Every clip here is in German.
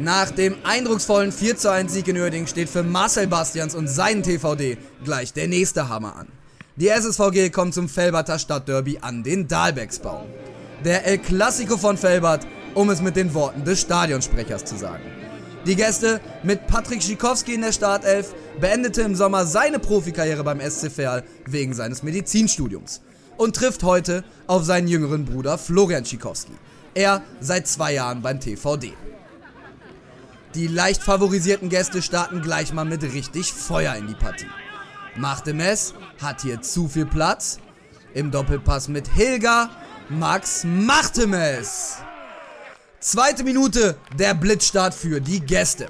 Nach dem eindrucksvollen 4 zu 1 Sieg in Uerdingen steht für Marcel Bastians und seinen TVD gleich der nächste Hammer an. Die SSVG kommt zum Felberter Stadtderby an den Dahlbecksbaum. Der El Clasico von Felbert, um es mit den Worten des Stadionsprechers zu sagen. Die Gäste mit Patrick Schikowski in der Startelf beendete im Sommer seine Profikarriere beim SC Verl wegen seines Medizinstudiums und trifft heute auf seinen jüngeren Bruder Florian Schikowski. Er seit zwei Jahren beim TVD. Die leicht favorisierten Gäste starten gleich mal mit richtig Feuer in die Partie. Machtemes hat hier zu viel Platz. Im Doppelpass mit Hilga. Max Machtemes. Zweite Minute, der Blitzstart für die Gäste.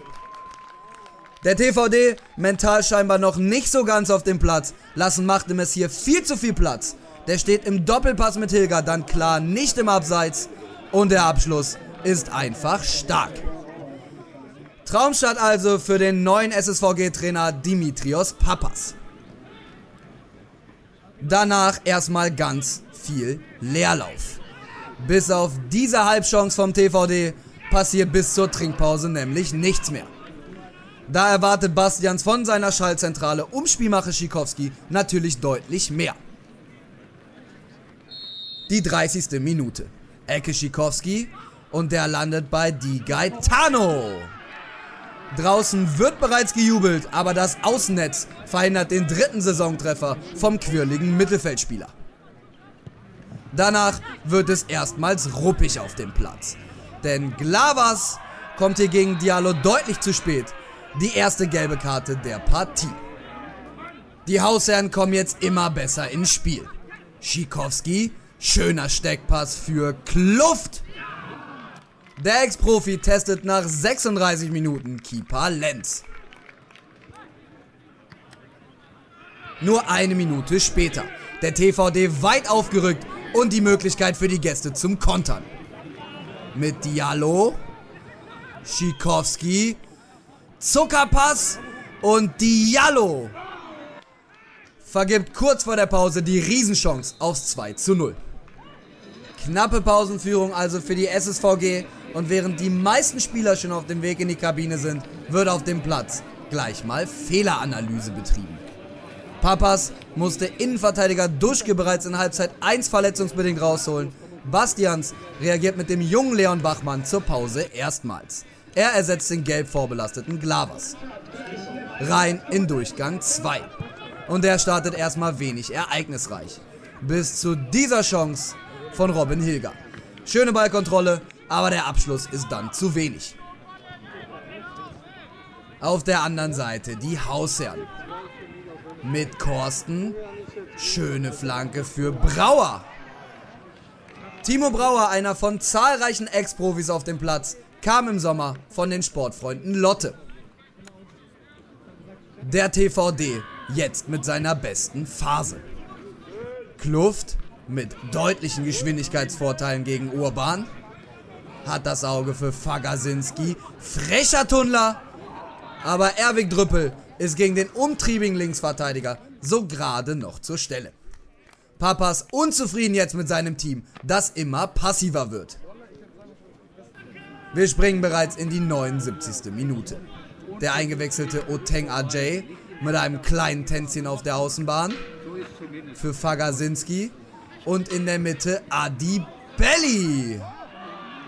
Der TVD, mental scheinbar noch nicht so ganz auf dem Platz, lassen Machtemes hier viel zu viel Platz. Der steht im Doppelpass mit Hilga dann klar nicht im Abseits. Und der Abschluss ist einfach stark. Traumstart also für den neuen SSVG-Trainer Dimitrios Papas. Danach erstmal ganz viel Leerlauf. Bis auf diese Halbchance vom TVD passiert bis zur Trinkpause nämlich nichts mehr. Da erwartet Bastians von seiner Schallzentrale um Spielmacher Schikowski natürlich deutlich mehr. Die 30. Minute. Ecke Schikowski und der landet bei Di Gaetano. Draußen wird bereits gejubelt, aber das Außennetz verhindert den dritten Saisontreffer vom quirligen Mittelfeldspieler. Danach wird es erstmals ruppig auf dem Platz. Denn Glavas kommt hier gegen Diallo deutlich zu spät. Die erste gelbe Karte der Partie. Die Hausherren kommen jetzt immer besser ins Spiel. Schikowski, schöner Steckpass für Kluft. Der Ex-Profi testet nach 36 Minuten Keeper Lenz. Nur eine Minute später. Der TVD weit aufgerückt und die Möglichkeit für die Gäste zum Kontern. Mit Diallo, Schikowski, Zuckerpass und Diallo vergibt kurz vor der Pause die Riesenchance aufs 2 zu 0. Knappe Pausenführung also für die SSVG und während die meisten Spieler schon auf dem Weg in die Kabine sind, wird auf dem Platz gleich mal Fehleranalyse betrieben. Papas musste Innenverteidiger Duschke bereits in Halbzeit 1 verletzungsbedingt rausholen. Bastians reagiert mit dem jungen Leon Bachmann zur Pause erstmals. Er ersetzt den gelb vorbelasteten Glavas. Rein in Durchgang 2. Und er startet erstmal wenig ereignisreich. Bis zu dieser Chance von Robin Hilger. Schöne Ballkontrolle, aber der Abschluss ist dann zu wenig. Auf der anderen Seite die Hausherren. Mit Korsten. Schöne Flanke für Brauer. Timo Brauer, einer von zahlreichen Ex-Profis auf dem Platz, kam im Sommer von den Sportfreunden Lotte. Der TVD jetzt mit seiner besten Phase. Kluft mit deutlichen Geschwindigkeitsvorteilen gegen Urban hat das Auge für Fagasinski. Frecher Tunnler. Aber Erwig Drüppel ist gegen den umtriebigen Linksverteidiger so gerade noch zur Stelle. Papas unzufrieden jetzt mit seinem Team, das immer passiver wird. Wir springen bereits in die 79. Minute. Der eingewechselte Oteng Ajay mit einem kleinen Tänzchen auf der Außenbahn für Fagasinski und in der Mitte Adi Belli.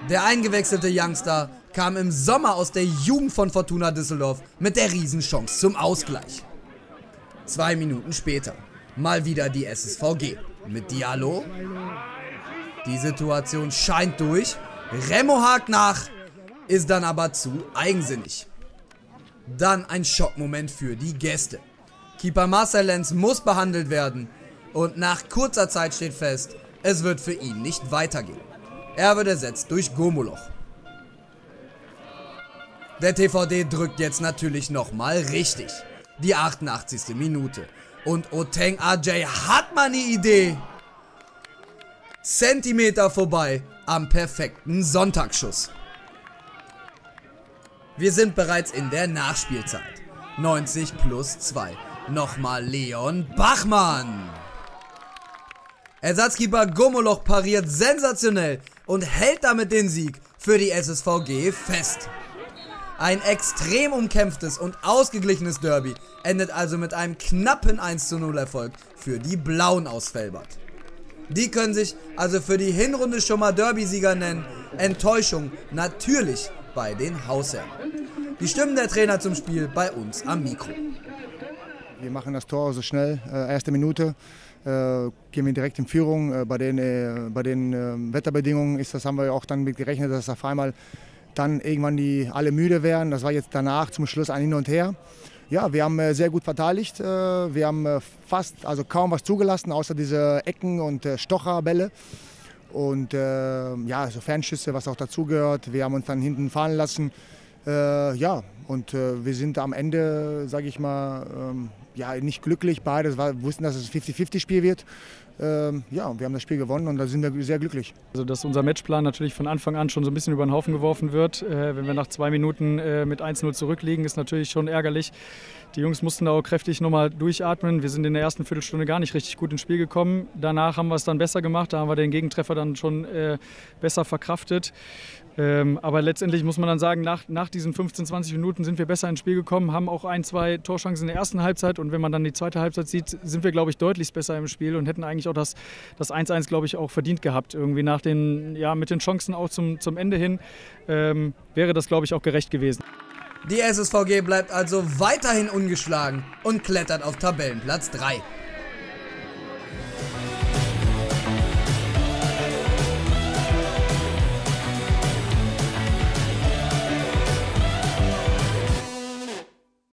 Der eingewechselte Youngster kam im Sommer aus der Jugend von Fortuna Düsseldorf mit der Riesenchance zum Ausgleich. Zwei Minuten später mal wieder die SSVG mit Diallo. Die Situation scheint durch. Remo hakt nach, ist dann aber zu eigensinnig. Dann ein Schockmoment für die Gäste. Keeper Marcel Lenz muss behandelt werden und nach kurzer Zeit steht fest, es wird für ihn nicht weitergehen. Er wird ersetzt durch Gomoloch. Der TVD drückt jetzt natürlich nochmal richtig. Die 88. Minute. Und Oteng Ajay hat mal eine Idee. Zentimeter vorbei am perfekten Sonntagsschuss. Wir sind bereits in der Nachspielzeit. 90 plus 2. Nochmal Leon Bachmann. Ersatzkeeper Gomoloch pariert sensationell und hält damit den Sieg für die SSVG fest. Ein extrem umkämpftes und ausgeglichenes Derby endet also mit einem knappen 1:0 Erfolg für die Blauen aus Felbert. Die können sich also für die Hinrunde schon mal Derby-Sieger nennen. Enttäuschung natürlich bei den Hausherren. Die Stimmen der Trainer zum Spiel bei uns am Mikro. Wir machen das Tor so schnell, äh, erste Minute, gehen wir direkt in Führung. Äh, bei den, äh, bei den äh, Wetterbedingungen ist das, haben wir auch dann mit gerechnet, dass auf einmal dann irgendwann die alle müde wären. Das war jetzt danach zum Schluss ein Hin und Her. Ja, wir haben äh, sehr gut verteidigt. wir haben fast, also kaum was zugelassen, außer diese Ecken und Stocherbälle. Und ja, so Fernschüsse, was auch dazugehört. Wir haben uns dann hinten fallen lassen. Ja, und wir sind am Ende, sage ich mal, ähm, ja, nicht glücklich. Beide wir wussten, dass es ein 50-50-Spiel wird. Ähm, ja, wir haben das Spiel gewonnen und da sind wir sehr glücklich. Also, dass unser Matchplan natürlich von Anfang an schon so ein bisschen über den Haufen geworfen wird. Äh, wenn wir nach zwei Minuten äh, mit 1-0 zurückliegen, ist natürlich schon ärgerlich. Die Jungs mussten da auch kräftig nochmal durchatmen. Wir sind in der ersten Viertelstunde gar nicht richtig gut ins Spiel gekommen. Danach haben wir es dann besser gemacht. Da haben wir den Gegentreffer dann schon äh, besser verkraftet. Ähm, aber letztendlich muss man dann sagen, nach, nach diesen 15, 20 Minuten sind wir besser ins Spiel gekommen, haben auch ein, zwei Torschancen in der ersten Halbzeit. Und wenn man dann die zweite Halbzeit sieht, sind wir, glaube ich, deutlich besser im Spiel und hätten eigentlich auch das 1-1, glaube ich, auch verdient gehabt. Irgendwie nach den, ja, mit den Chancen auch zum, zum Ende hin ähm, wäre das, glaube ich, auch gerecht gewesen. Die SSVG bleibt also weiterhin ungeschlagen und klettert auf Tabellenplatz 3.